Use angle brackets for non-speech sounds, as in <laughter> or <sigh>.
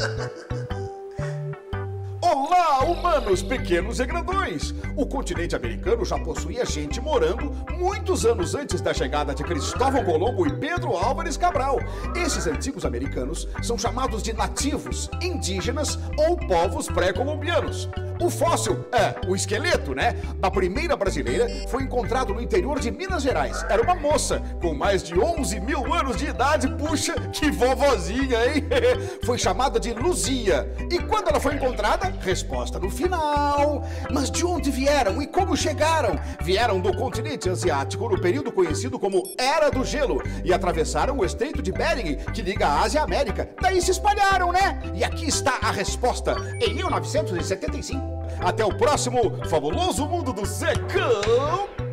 Ha ha ha! Olá, humanos pequenos e grandões! O continente americano já possuía gente morando muitos anos antes da chegada de Cristóvão Colombo e Pedro Álvares Cabral. Esses antigos americanos são chamados de nativos, indígenas ou povos pré-colombianos. O fóssil, é, o esqueleto, né, da primeira brasileira foi encontrado no interior de Minas Gerais. Era uma moça com mais de 11 mil anos de idade. Puxa, que vovozinha, hein? <laughs> Foi chamada de Luzia. E quando ela foi encontrada? Resposta no final. Mas de onde vieram e como chegaram? Vieram do continente asiático no período conhecido como Era do Gelo e atravessaram o Estreito de Bering, que liga a Ásia à América. Daí se espalharam, né? E aqui está a resposta. Em 1975. Até o próximo fabuloso mundo do Zecão!